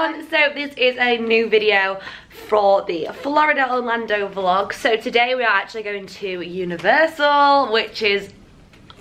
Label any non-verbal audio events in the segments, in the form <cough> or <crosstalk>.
everyone, so this is a new video for the Florida Orlando vlog. So today we are actually going to Universal, which is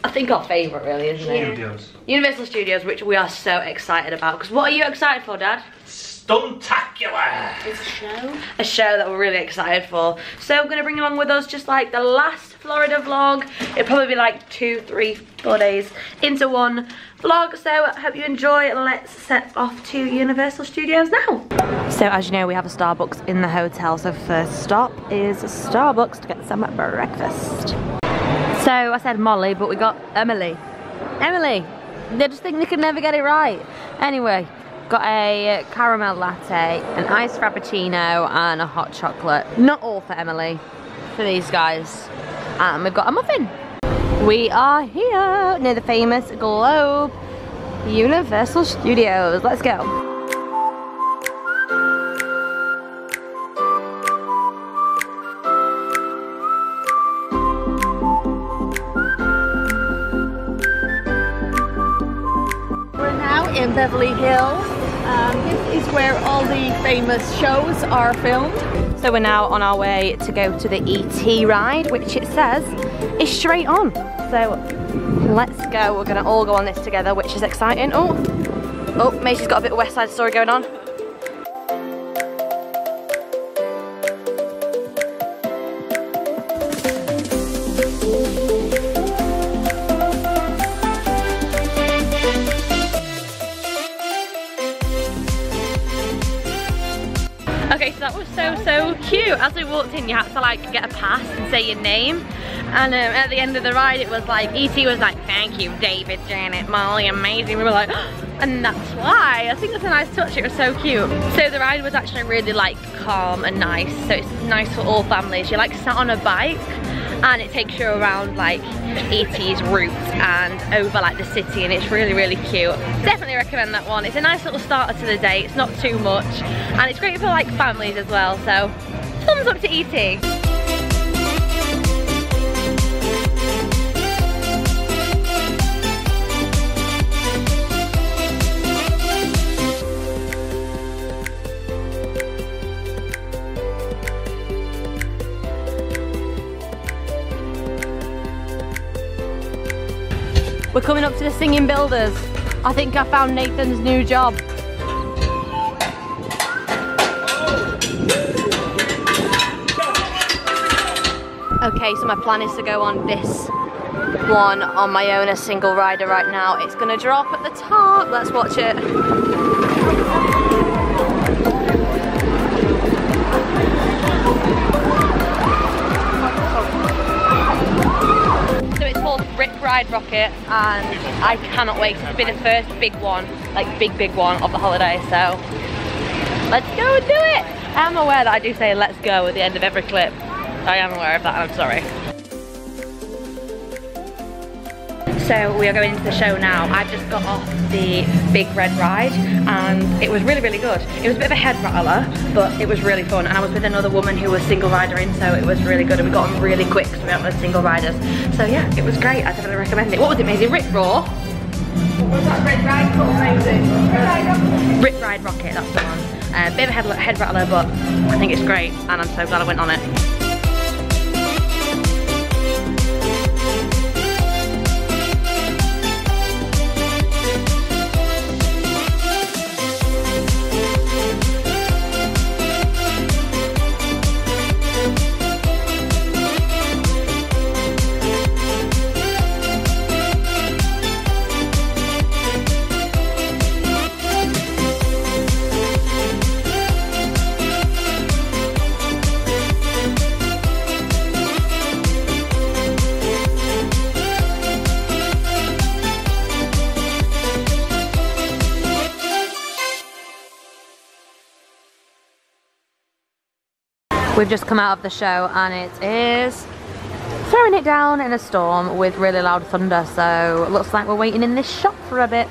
I think our favourite really, isn't it? Studios. Universal Studios, which we are so excited about. Because what are you excited for, Dad? Stuntacular! It's a show. a show that we're really excited for. So we're gonna bring you along with us just like the last Florida vlog. It'll probably be like two, three, four days into one vlog. So I hope you enjoy let's set off to Universal Studios now. So as you know, we have a Starbucks in the hotel. So first stop is Starbucks to get some breakfast. So I said Molly, but we got Emily. Emily, they just think they can never get it right. Anyway, got a caramel latte, an iced frappuccino, and a hot chocolate. Not all for Emily, for these guys. And we've got a muffin. We are here near the famous Globe Universal Studios. Let's go. We're now in Beverly Hills. Um, this is where all the famous shows are filmed. So we're now on our way to go to the ET ride, which it says is straight on. So let's go. We're gonna all go on this together, which is exciting. Oh, oh, Maisie's got a bit of West Side Story going on. Okay, so that was so, so cute. As we walked in, you had to like get a pass and say your name. And um, at the end of the ride, it was like, E.T. was like, thank you, David, Janet, Molly, amazing. We were like, <gasps> and that's why. I think that's a nice touch. It was so cute. So the ride was actually really like calm and nice. So it's nice for all families. You like sat on a bike and it takes you around like E.T.'s route and over like the city and it's really really cute definitely recommend that one it's a nice little starter to the day it's not too much and it's great for like families as well so thumbs up to E.T. We're coming up to the Singing Builders. I think I found Nathan's new job. Okay, so my plan is to go on this one on my own, a single rider right now. It's gonna drop at the top. Let's watch it. Rocket and I cannot wait to be the first big one, like big big one of the holiday so let's go and do it! I am aware that I do say let's go at the end of every clip. I am aware of that I'm sorry. So we are going into the show now. I've just got off the big red ride and it was really, really good. It was a bit of a head rattler, but it was really fun. And I was with another woman who was single rider in, so it was really good. And we got on really quick because we went with single riders. So yeah, it was great. I definitely recommend it. What was it, Maisie? Rip Raw? What Was that red ride called amazing? Rip Ride Rockit, that's the one. A uh, bit of a head, head rattler, but I think it's great. And I'm so glad I went on it. We've just come out of the show and it is throwing it down in a storm with really loud thunder so looks like we're waiting in this shop for a bit.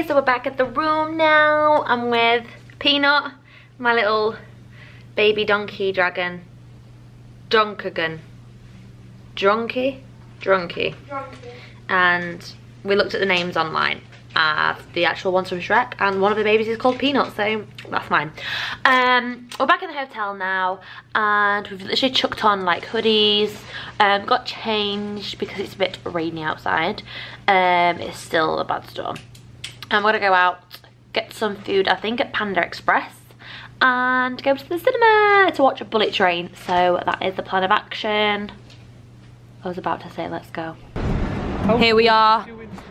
Okay, so we're back at the room now. I'm with Peanut, my little baby donkey dragon. Donkagon. Drunky? Drunky. And we looked at the names online. Uh, the actual ones from Shrek and one of the babies is called Peanut so that's mine um, we're back in the hotel now and we've literally chucked on like hoodies um, got changed because it's a bit rainy outside um, it's still a bad storm I'm gonna go out get some food I think at Panda Express and go to the cinema to watch a bullet train so that is the plan of action I was about to say let's go here we are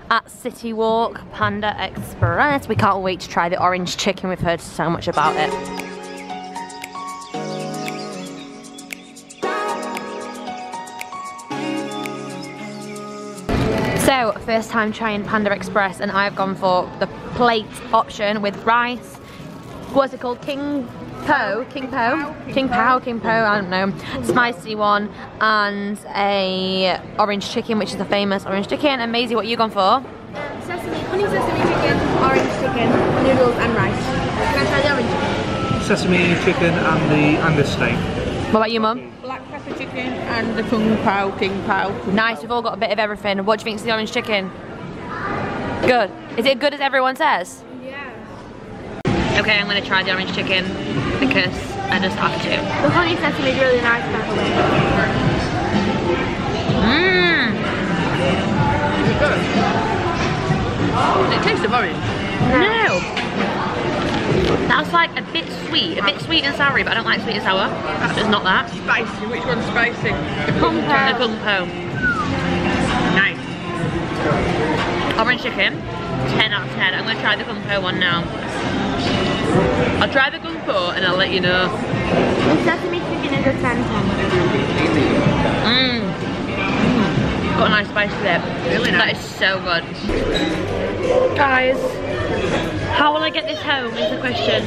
at City Walk Panda Express. We can't wait to try the orange chicken. We've heard so much about it. So, first time trying Panda Express and I've gone for the plate option with rice. What's it called? King Po? King Po? King Pao, King Po, I don't know. Spicy one and a orange chicken, which is the famous orange chicken. And Maisie, what you gone for? Sesame, honey sesame chicken, orange chicken, noodles and rice. Can I try the orange chicken? Sesame chicken and the Angus steak. What about you, Mum? black pepper chicken and the kung pao, king pao. Nice, we've all got a bit of everything. What do you think of the orange chicken? Good. Is it good as everyone says? Yeah. Okay, I'm gonna try the orange chicken because I just have to. The honey sesame is really nice, by the way. Mmm. It tastes of orange. No. That's like a bit sweet, a bit sweet and sour, but I don't like sweet and sour. It's not that. Spicy. Which one's spicy? The kung po. Nice. Orange chicken, 10 out of 10. I'm gonna try the kung po one now. I'll try the kung po and I'll let you know. The sesame chicken is a 10 Mmm. Got a nice spice to it. Really That nice. is so good. Guys, how will I get this home is the question.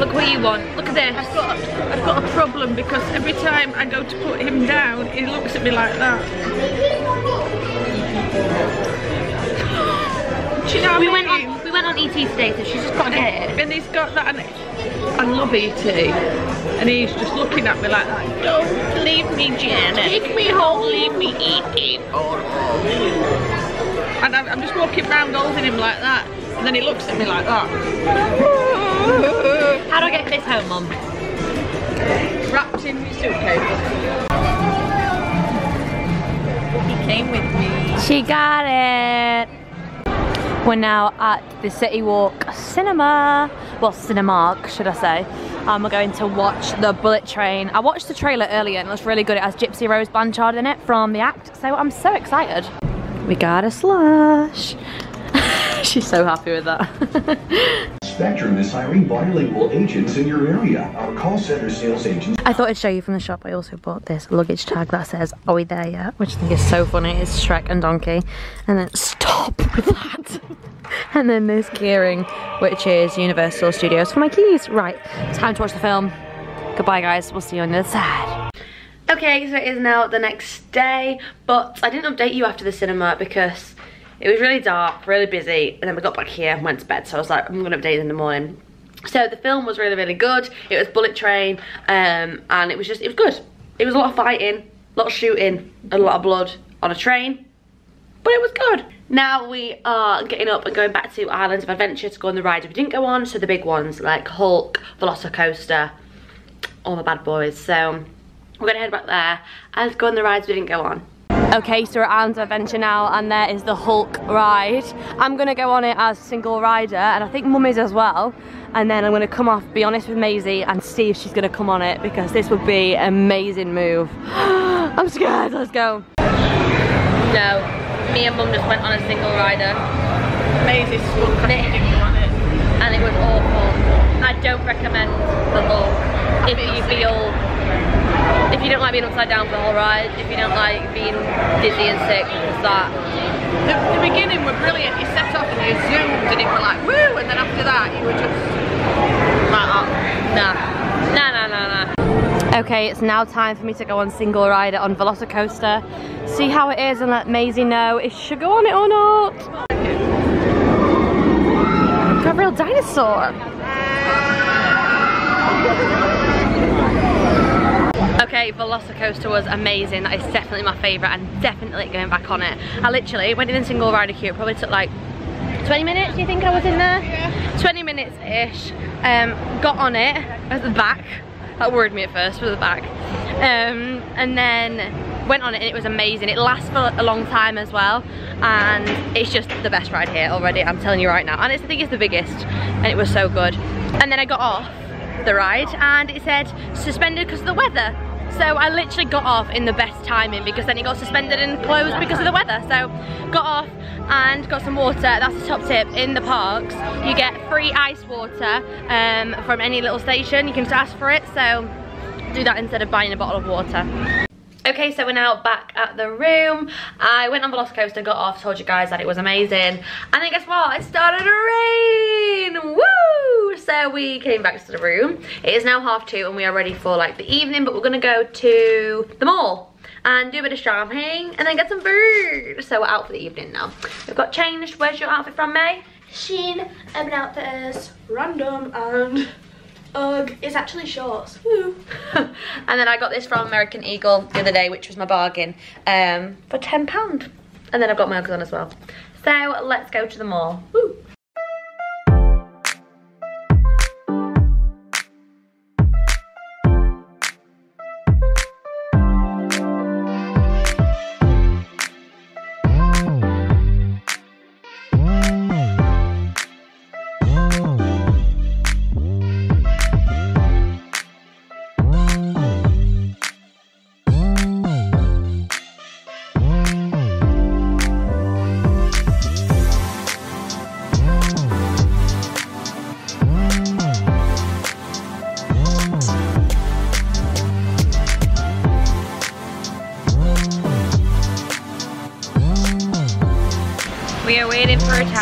Look what you want. Look at this. I've got, I've got a problem because every time I go to put him down, he looks at me like that. <gasps> Do you know We went mean? on we went on ET today, so she's just got to get it. And he's got that, and I love ET. And he's just looking at me like that. Don't leave me, Janet. Take me home. Leave me, ET. And I'm, I'm just walking around holding him like that. And then he looks at me like that. How do I get this home, Mum? Wrapped in his suitcase. He came with me. She got it. We're now at the City Walk Cinema. Well, Cinemark, should I say. Um, we're going to watch the Bullet Train. I watched the trailer earlier and it looks really good. It has Gypsy Rose Blanchard in it from The Act, so I'm so excited. We got a slush. She's so happy with that. <laughs> Spectrum is hiring bilingual agents in your area. Our call center sales agents I thought I'd show you from the shop. I also bought this luggage tag that says, are we there yet? Which I think is so funny. It's Shrek and Donkey. And then stop with that. <laughs> and then this keyring, which is Universal Studios for my keys. Right, time to watch the film. Goodbye guys, we'll see you on the other side. Okay, so it is now the next day, but I didn't update you after the cinema because it was really dark, really busy, and then we got back here and went to bed, so I was like, I'm gonna update in the morning. So the film was really, really good. It was Bullet Train, um, and it was just, it was good. It was a lot of fighting, a lot of shooting, a lot of blood on a train, but it was good. Now we are getting up and going back to Islands of Adventure to go on the rides we didn't go on, so the big ones like Hulk, Velocicoaster, all the bad boys. So we're gonna head back there and go on the rides we didn't go on. Okay, so we're at Islands Adventure now and there is the Hulk ride. I'm gonna go on it as single rider and I think mum is as well. And then I'm gonna come off, be honest with Maisie and see if she's gonna come on it because this would be an amazing move. <gasps> I'm scared, let's go. No, me and mum just went on a single rider Maisie swung because he didn't want it. and it was awful. I don't recommend the Hulk if you feel, if you don't like being upside down for the whole ride, if you don't like being dizzy and sick, it's that. The, the beginning were brilliant. You set off and you zoomed and it were like woo, and then after that you were just like that. Nah. Nah, nah, nah, nah. Okay, it's now time for me to go on single rider on Velocicoaster. See how it is and let Maisie know if she should go on it or not. Real dinosaur. Uh, Okay, Velocicoaster was amazing. That is definitely my favourite and definitely going back on it. I literally went in a single rider queue. It probably took like 20 minutes, do you think I was in there? Yeah. 20 minutes-ish. Um, got on it at the back. That worried me at first for the back. Um, and then went on it and it was amazing. It lasts for a long time as well. And it's just the best ride here already, I'm telling you right now. And it's, I think it's the biggest. And it was so good. And then I got off the ride and it said suspended because of the weather. So I literally got off in the best timing because then it got suspended and closed because of the weather. So got off and got some water. That's the top tip. In the parks, you get free ice water um, from any little station. You can just ask for it. So do that instead of buying a bottle of water. Okay, so we're now back at the room. I went on Velocicoaster, got off, told you guys that it was amazing. And then guess what? It started to rain! Woo! So we came back to the room. It is now half two and we are ready for like the evening, but we're gonna go to the mall and do a bit of shopping and then get some food. So we're out for the evening now. We've got changed. Where's your outfit from, May? Shein, Urban Outfitters, Random, and Ugh, it's actually shorts. <laughs> and then I got this from American Eagle the other day, which was my bargain, um, for £10. And then I've got my Uggs on as well. So let's go to the mall. Woo.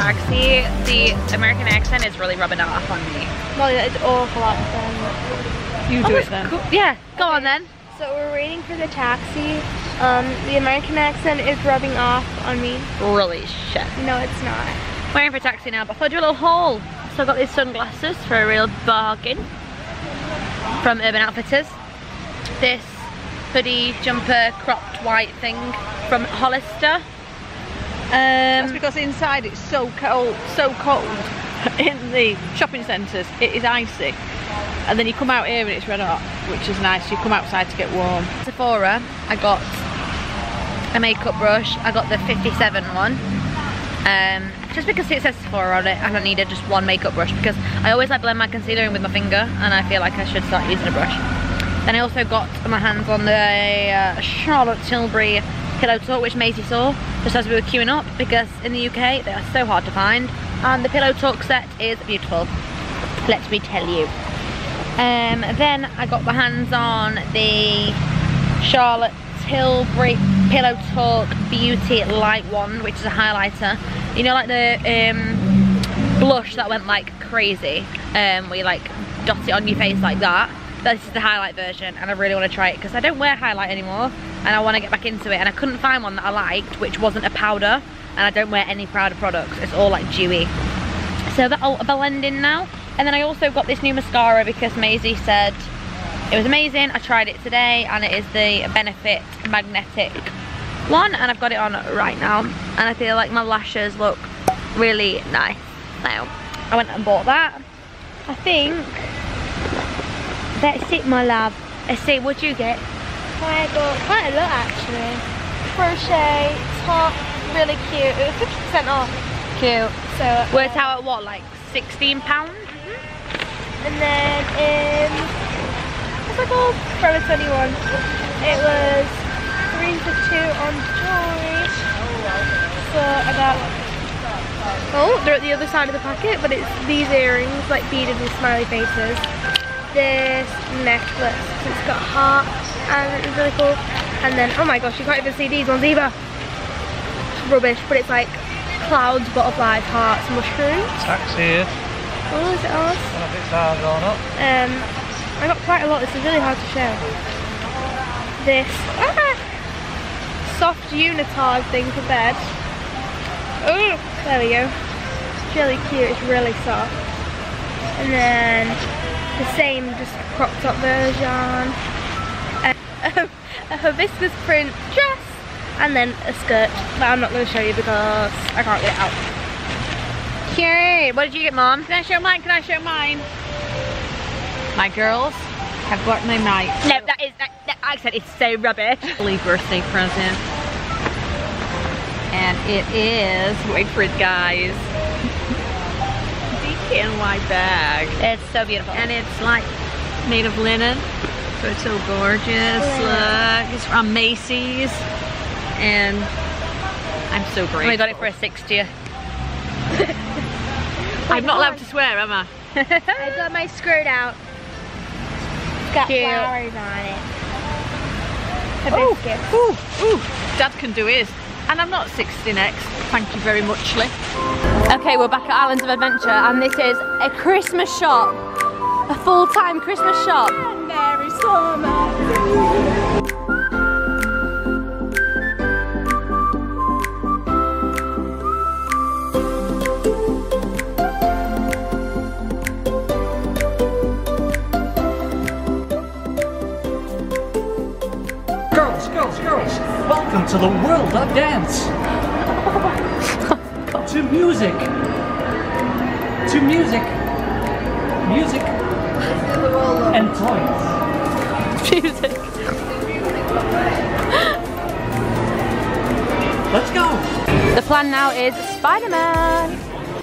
Taxi. The American accent is really rubbing off on me. No, it's awful accent. You do it then. Cool. Yeah, go on then. So we're waiting for the taxi. Um, the American accent is rubbing off on me. Really shit. No, it's not. Waiting for a taxi now, but I thought I'd do a little haul. So I got these sunglasses for a real bargain from Urban Outfitters. This hoodie jumper cropped white thing from Hollister. That's Um, because inside it's so cold, so cold. <laughs> In the shopping centres, it is icy. And then you come out here and it's red hot, which is nice. You come outside to get warm. Sephora, I got a makeup brush. I got the 57 one. Um, just because it says Sephora on it, I don't needed just one makeup brush because I always like blend my concealer in with my finger and I feel like I should start using a brush. Then I also got my hands on the uh, Charlotte Tilbury pillow talk which Maisie saw just as we were queuing up because in the UK they are so hard to find and the pillow talk set is beautiful let me tell you um, then I got my hands on the Charlotte Tilbury Pillow Talk Beauty Light Wand, which is a highlighter. You know, like the um, blush that went like crazy, um, where you like dot it on your face like that. This is the highlight version, and I really want to try it because I don't wear highlight anymore, and I want to get back into it. And I couldn't find one that I liked, which wasn't a powder, and I don't wear any powder products. It's all like dewy. So that'll oh, blend in now. And then I also got this new mascara because Maisie said it was amazing. I tried it today and it is the Benefit Magnetic one and I've got it on right now. And I feel like my lashes look really nice. now. I went and bought that. I think that's it my love. Let's see, what'd you get? I got quite a lot actually. Crochet, top, really cute. It was 50% off. Cute. So, Worked uh, out at what, like 16 pounds? And then in, what's it called? Forever 21. It was 3 for 2 on jewelry. So I got, oh, they're at the other side of the packet, but it's these earrings, like beaded with smiley faces. This necklace, it's got heart, and it's really cool. And then, oh my gosh, you can't even see these ones either. Rubbish, but it's like clouds, butterflies, hearts, mushrooms. Tax here. Oh, is it ours? I don't know if it's ours or not. Um, I got quite a lot. This is really hard to show. This ah, soft unitard thing for bed. Oh, there we go. It's really cute. It's really soft. and then the same just cropped top version, a, a hibiscus print dress, and then a skirt but I'm not going to show you because I can't get it out. Cute. What did you get, Mom? Can I show mine? Can I show mine? My girls have got my night. No, that is, that, that accent is so rubbish. <laughs> Early birthday present. And it is, wait for it guys, <laughs> DKNY bag. It's so beautiful. And it's like made of linen. So it's so gorgeous. Look, it's from Macy's. And I'm so grateful. And we got it for a 60th. <laughs> I'm not allowed to swear, am I? I got my skirt out. It's got Cute. flowers on it. Ooh, Hibiscus. ooh, ooh. Dad can do his. And I'm not 60 next. Thank you very much, Lee. Okay, we're back at Islands of Adventure and this is a Christmas shop. A full-time Christmas shop. Girls, girls, girls, welcome to the world of dance. to music. To music. Music. <laughs> And toys. Music. Let's go. The plan now is Spider-Man.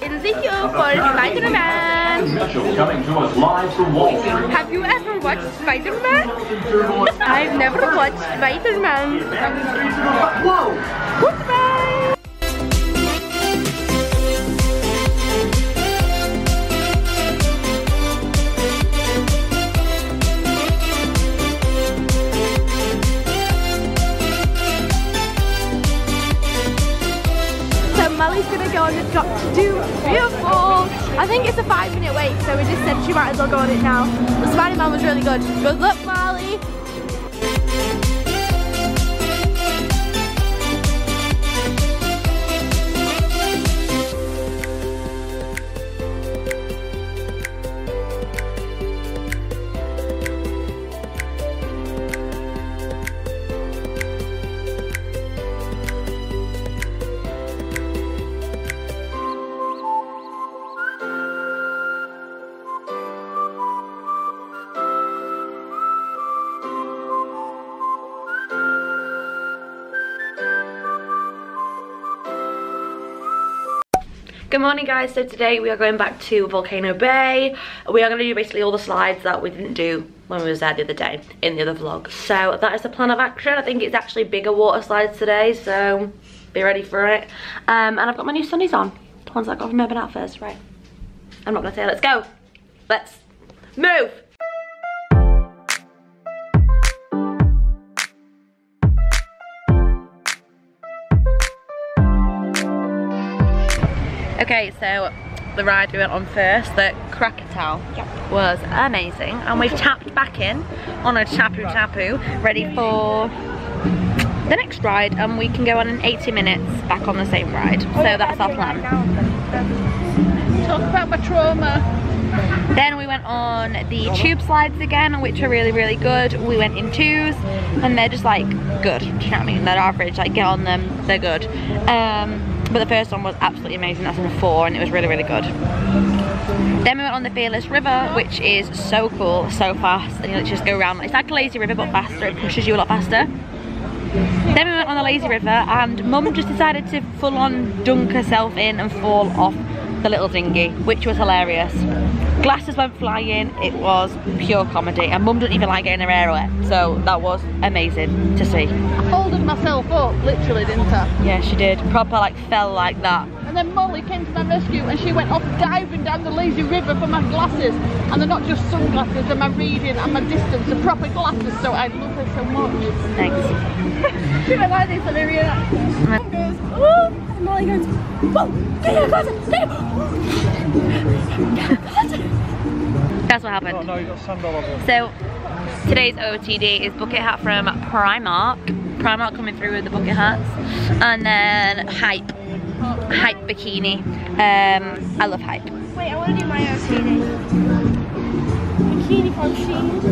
In the queue for Spider-Man. Coming to us live from Wall Street. Have you ever watched Spider-Man? <laughs> I've never watched Spider-Man. Whoa! Goodbye. On the drop to do beautiful. I think it's a five minute wait, so we just said she might as well go on it now. The Spider-Man was really good. Good luck, Molly. Good morning guys, so today we are going back to Volcano Bay. We are going to do basically all the slides that we didn't do when we was there the other day in the other vlog. So that is the plan of action. I think it's actually bigger water slides today, so be ready for it. Um, and I've got my new sunnies on, the ones that I got from Urban Outfitters, right. I'm not going to say let's go. Let's move. Okay, so the ride we went on first, the Krakatoa, was amazing. And we've tapped back in on a Tapu Tapu, ready for the next ride. And we can go on in 80 minutes back on the same ride. So that's our plan. Talk about my trauma. Then we went on the tube slides again, which are really, really good. We went in twos, and they're just like good. Do you know what I mean? They're average. Like get on them, they're good. Um, but the first one was absolutely amazing. That's in a four, and it was really, really good. Then we went on the Fearless River, which is so cool, so fast, and you just go around. It's like a lazy river, but faster. It pushes you a lot faster. Then we went on the lazy river, and Mum just decided to full on dunk herself in and fall off the little dinghy, which was hilarious. Glasses went flying, it was pure comedy, and Mum doesn't even like getting her hair wet, so that was amazing to see. I folded myself up, literally, didn't I? Yeah, she did. Proper like fell like that. And then Molly came to my rescue and she went off diving down the lazy river for my glasses. And they're not just sunglasses, they're my reading and my distance, they're proper glasses, so I love her so much. Thanks. <laughs> She went like this and Olivia goes, Oh, and Molly goes, whoa, get your glasses, get your <laughs> oh, That's what Oh happened. no, you got sand all over. So today's OTD is bucket hat from Primark. Primark coming through with the bucket hats. And then Hype. Hype bikini. Um, I love Hype. Wait, I want to do my bikini. Bikini from Shein.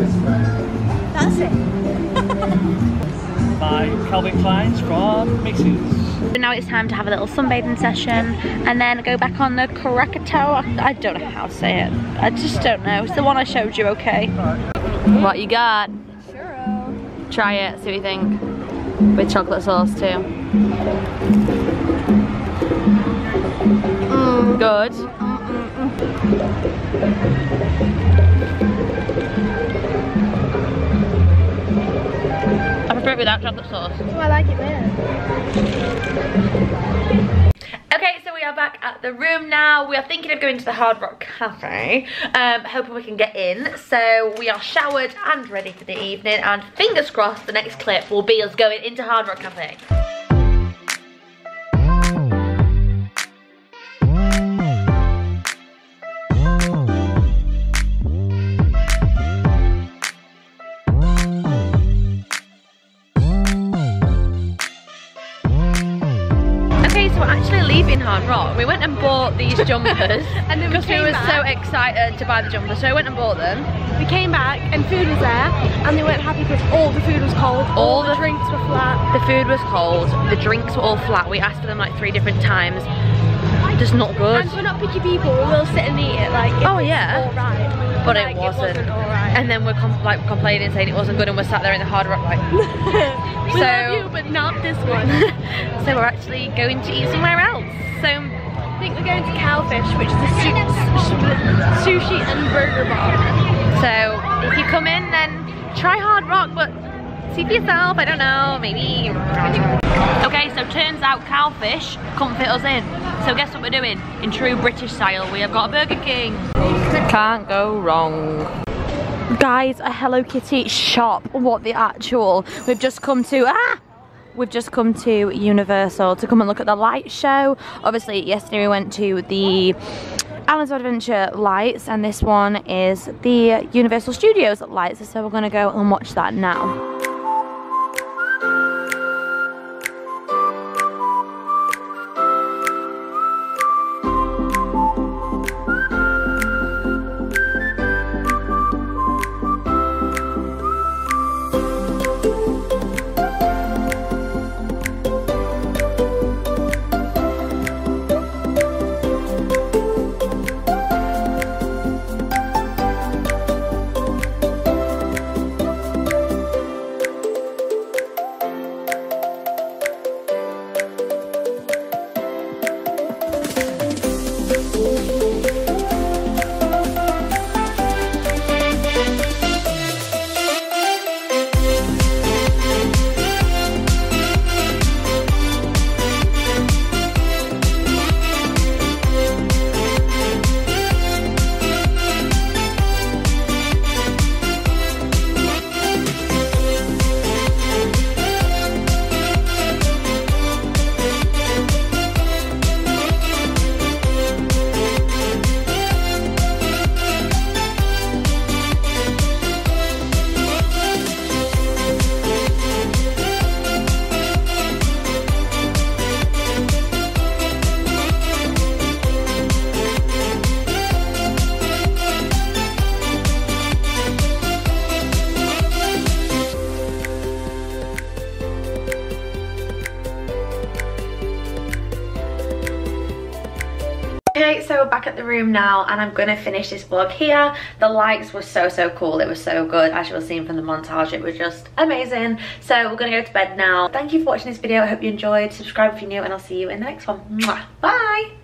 That's it. <laughs> By Calvin Klein's from Macy's. So now it's time to have a little sunbathing session and then go back on the Krakatoa. I don't know how to say it. I just don't know. It's the one I showed you, okay? What you got? Churro. Try it, see what you think. With chocolate sauce too. Mm. Good. I prefer without chocolate sauce. Oh, I like it there. Okay, so we are back at the room now. We are thinking of going to the Hard Rock Cafe, um, hoping we can get in. So we are showered and ready for the evening, and fingers crossed the next clip will be us going into Hard Rock Cafe. We're actually leaving Hard Rock. We went and bought these <laughs> jumpers And then we because we were back. so excited to buy the jumpers. So I went and bought them. We came back and food was there and they weren't happy because all the food was cold. All All, the, the- drinks were flat. The food was cold. The drinks were all flat. We asked for them like three different times. Just not good. And we're not picky people. We will sit and eat it like Oh, yeah. right. But like, it wasn't. alright. And then we're com like complaining, saying it wasn't good, and we're sat there in the Hard Rock like. <laughs> we So- love you, but not this one. <laughs> so we're actually going to eat somewhere else. So I think we're going to Cowfish, which is a su su- sushi and burger bar. So if you come in, then try Hard Rock, but see for yourself. I don't know, maybe. Okay, so turns out Cowfish couldn't fit us in. So guess what we're doing? In true British style, we have got a Burger King. Can't go wrong. Guys, a Hello Kitty shop. What the actual? We've just come to ah. We've just come to Universal to come and look at the light show. Obviously, yesterday we went to the Islands Adventure lights, and this one is the Universal Studios lights. So we're gonna go and watch that now. Now and I'm gonna finish this vlog here. The lights were so, so cool. It was so good. As you will see from the montage, it was just amazing. So we're gonna go to bed now. Thank you for watching this video. I hope you enjoyed. Subscribe if you're new and I'll see you in the next one. Bye!